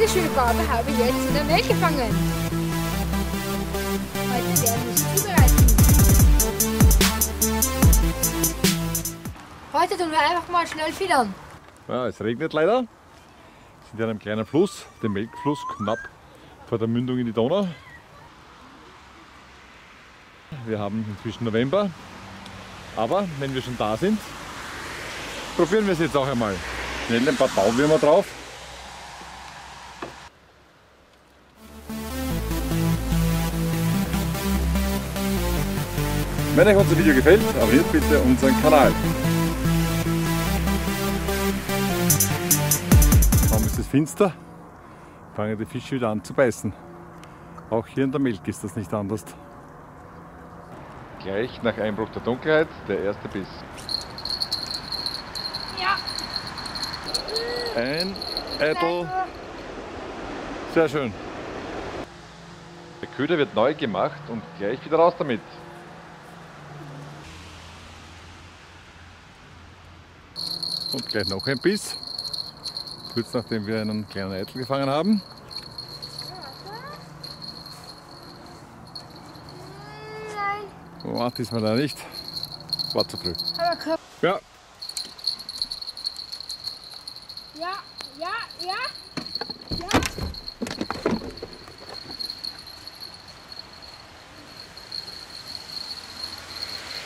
Diese schöne Barbe habe ich jetzt in der Welt gefangen. Heute werden wir sie zubereiten. Heute tun wir einfach mal schnell federn. Ja, es regnet leider. Wir sind in einem kleinen Fluss, dem Melkfluss, knapp vor der Mündung in die Donau. Wir haben inzwischen November, aber wenn wir schon da sind, probieren wir es jetzt auch einmal. Schnell ein paar Bauwürmer drauf. Wenn euch unser Video gefällt, abonniert bitte unseren Kanal. Kaum ist es finster, fangen die Fische wieder an zu beißen. Auch hier in der Melk ist das nicht anders. Gleich nach Einbruch der Dunkelheit der erste Biss. Ja. Ein Eitel. Sehr schön. Der Köder wird neu gemacht und gleich wieder raus damit. Und gleich noch ein Biss. Kurz nachdem wir einen kleinen Eitel gefangen haben. Nein. Oh, diesmal da nicht. War zu früh. Ja, Ja, ja, ja. Ja.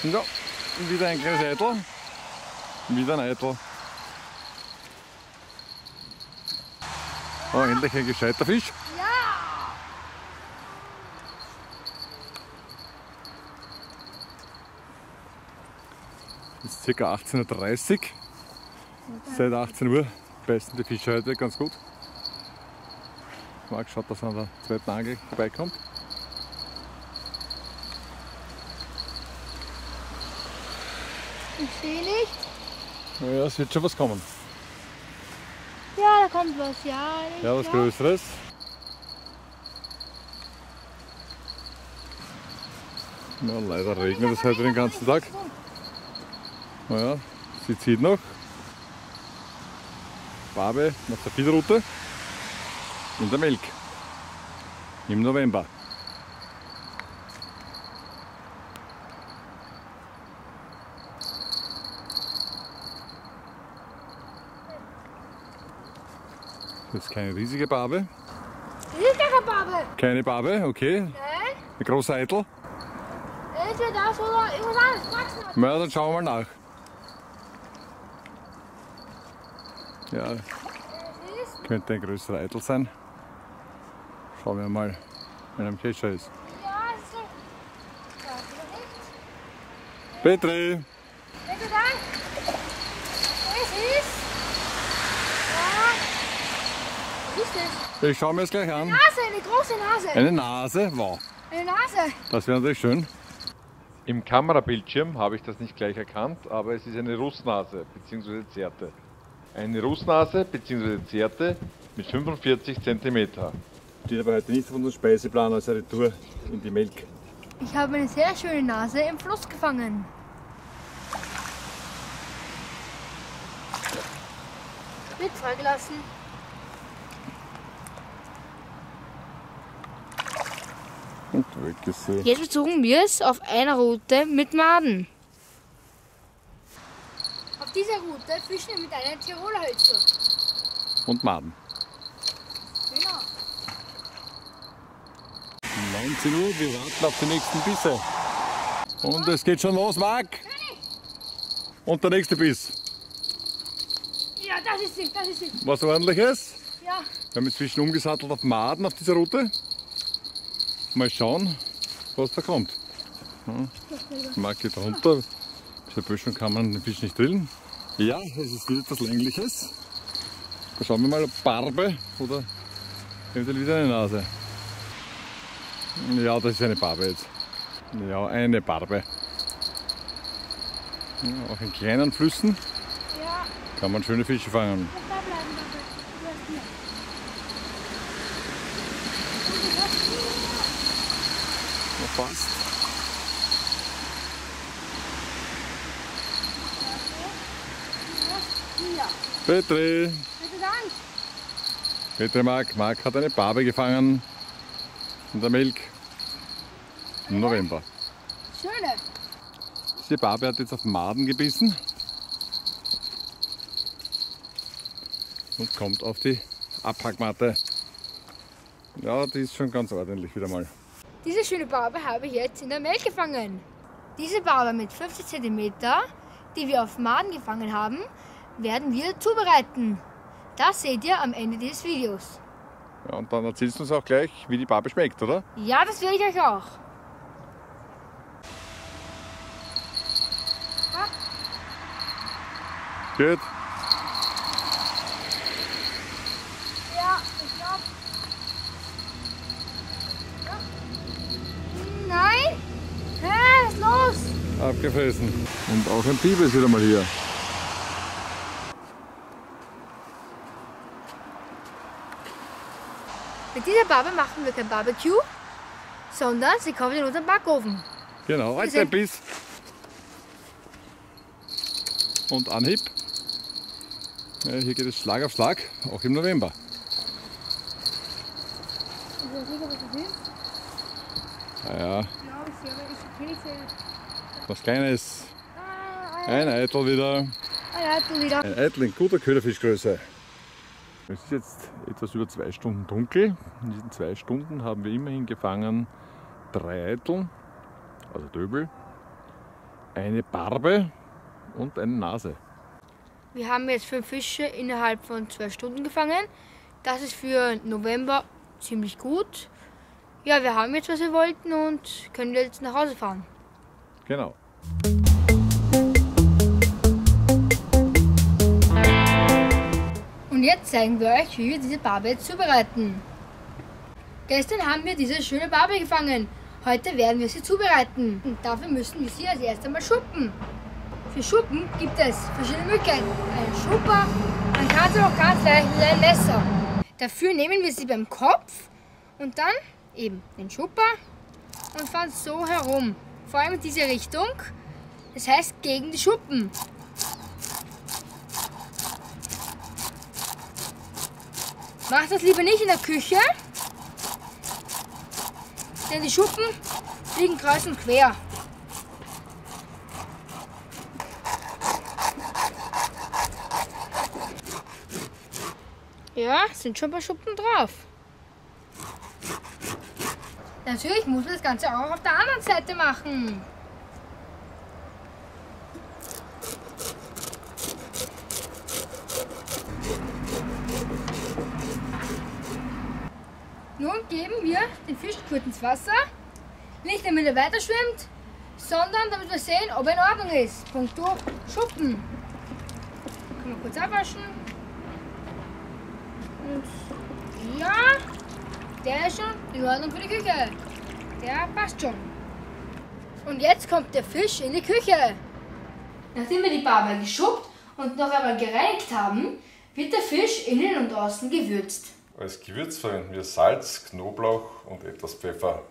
ja. Wieder ein kleines Eitel. Wieder ein Eitel. Oh, endlich ein gescheiter Fisch. Ja. Es ist ca. 18.30 Uhr. Seit 18 Uhr beißen die Fische heute ganz gut. Marc schaut, dass er an der zweiten Angel vorbeikommt. Ich sehe nicht. Ja, es wird schon was kommen. Ja, da kommt was. Ja, ich Ja, was glaub. Größeres. Ja, leider regnet es heute den ganzen Tag. Naja, sie zieht noch. Barbe nach der Fiederroute in der Melk. Im November. Das ist keine riesige Barbe. Das ist keine Barbe. Keine Barbe, okay. Nein. Ein großer Eitel. Entweder das oder irgendwas anderes. Na, dann schauen wir mal nach. Ja, ist. könnte ein größerer Eitel sein. Schauen wir mal, wenn er im Kescher ist. Ja, ist. Ja? Petri! Bitte dann. Es ist. Ja. Was ist das? Ich schaue mir das gleich an. Nase, eine große Nase. Eine Nase, wow. Eine Nase. Das wäre natürlich schön. Im Kamerabildschirm habe ich das nicht gleich erkannt, aber es ist eine Russnase bzw. Zerte. Eine Russnase bzw. Zerte mit 45 cm. Steht aber heute nicht auf unserem Speiseplan als Retour in die Melk. Ich habe eine sehr schöne Nase im Fluss gefangen. Wird freigelassen. Und weg ist sie. Jetzt versuchen wir es auf einer Route mit Maden. Auf dieser Route fischen wir mit einer Tiroler Hölzer. Und Maden. Genau. 19 Uhr, wir warten auf die nächsten Bisse. Und es geht schon los, Marc. Und der nächste Biss. Ja, das ist sie, das ist sie. Was ordentliches. Ja, Wir haben inzwischen umgesattelt auf Maden auf dieser Route. Mal schauen, was da kommt. Ja. Marc geht runter. Bei Böschung kann man den Fisch nicht drillen. Ja, es ist wieder etwas Längliches. Da schauen wir mal, ob Barbe oder eventuell wieder eine Nase. Ja, das ist eine Barbe jetzt. Ja, eine Barbe. Ja, auch in kleinen Flüssen ja. kann man schöne Fische fangen. Lass da bleiben, Papa. Du hast mir. Hier. Petri. Bitte Marc, Marc hat eine Barbe gefangen in der Milch im November. Schöne. Diese Barbe hat jetzt auf Maden gebissen und kommt auf die Abhackmatte. Ja, die ist schon ganz ordentlich wieder mal. Diese schöne Barbe habe ich jetzt in der Milch gefangen. Diese Barbe mit 50 cm, die wir auf Maden gefangen haben, werden wir zubereiten. Das seht ihr am Ende dieses Videos. Ja, und dann erzählst du uns auch gleich, wie die Barbe schmeckt, oder? Ja, das will ich euch auch. Gut. Ja, ich glaube. Nein! Hä, was ist los? Abgefressen. Und auch ein Biber ist wieder mal hier. Mit dieser Barbe machen wir kein Barbecue, sondern sie kommt in unseren Backofen. Genau, ein sind- Biss. Und Anhieb. Ja, hier geht es Schlag auf Schlag, auch im November. Naja, was Kleines. Ein Eitel wieder. wieder. Ein Eitel in guter Köderfischgröße. Es ist jetzt etwas über zwei Stunden dunkel. In diesen zwei Stunden haben wir immerhin gefangen drei Eitel, also Döbel, eine Barbe und eine Nase. Wir haben jetzt fünf Fische innerhalb von zwei Stunden gefangen. Das ist für November ziemlich gut. Ja, wir haben jetzt, was wir wollten und können jetzt nach Hause fahren. Genau. Und jetzt zeigen wir euch, wie wir diese Barbe zubereiten. Gestern haben wir diese schöne Barbe gefangen. Heute werden wir sie zubereiten. Und dafür müssen wir sie als erstes einmal schuppen. Für Schuppen gibt es verschiedene Möglichkeiten. Ein Schupper, man kann sie auch ganz leicht mit einem Messer. Dafür nehmen wir sie beim Kopf und dann eben den Schupper und fahren so herum. Vor allem in diese Richtung. Das heißt gegen die Schuppen. Macht das lieber nicht in der Küche, denn die Schuppen fliegen kreuz und quer. Ja, sind schon ein paar Schuppen drauf. Natürlich muss man das Ganze auch auf der anderen Seite machen. Nun geben wir den Fisch kurz ins Wasser. Nicht damit er weiter schwimmt, sondern damit wir sehen, ob er in Ordnung ist. Punkto Schuppen. Kann man kurz abwaschen. Und ja, der ist schon in Ordnung für die Küche. Der passt schon. Und jetzt kommt der Fisch in die Küche. Nachdem wir die Barbe geschuppt und noch einmal gereinigt haben, wird der Fisch innen und außen gewürzt. Als Gewürz verwenden wir Salz, Knoblauch und etwas Pfeffer.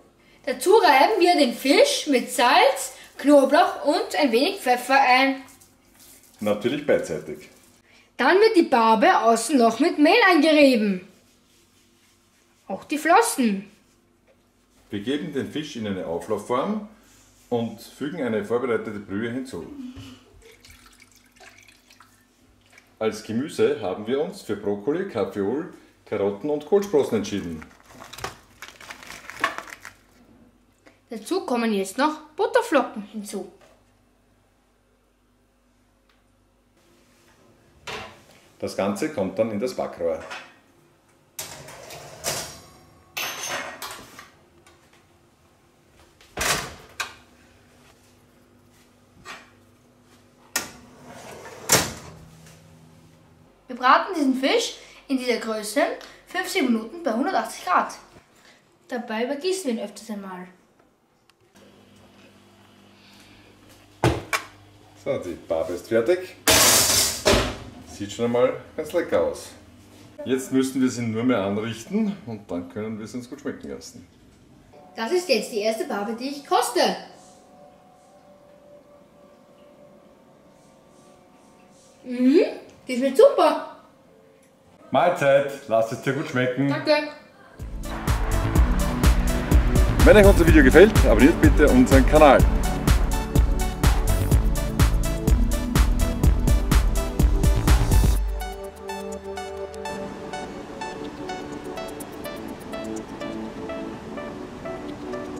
Dazu reiben wir den Fisch mit Salz, Knoblauch und ein wenig Pfeffer ein. Natürlich beidseitig. Dann wird die Barbe außen noch mit Mehl eingerieben. Auch die Flossen. Wir geben den Fisch in eine Auflaufform und fügen eine vorbereitete Brühe hinzu. Als Gemüse haben wir uns für Brokkoli, Kaffeeol, Karotten und Kohlsprossen entschieden. Dazu kommen jetzt noch Butterflocken hinzu. Das Ganze kommt dann in das Backrohr. Wir braten diesen Fisch in dieser Größe 50 Minuten bei 180 Grad. Dabei übergießen wir ihn öfters einmal. So, die Barbe ist fertig. Sieht schon einmal ganz lecker aus. Jetzt müssen wir sie nur mehr anrichten und dann können wir es uns gut schmecken lassen. Das ist jetzt die erste Barbe, die ich koste. Mhm, die schmeckt super. Mahlzeit, lasst es dir gut schmecken. Danke. Wenn euch unser Video gefällt, abonniert bitte unseren Kanal.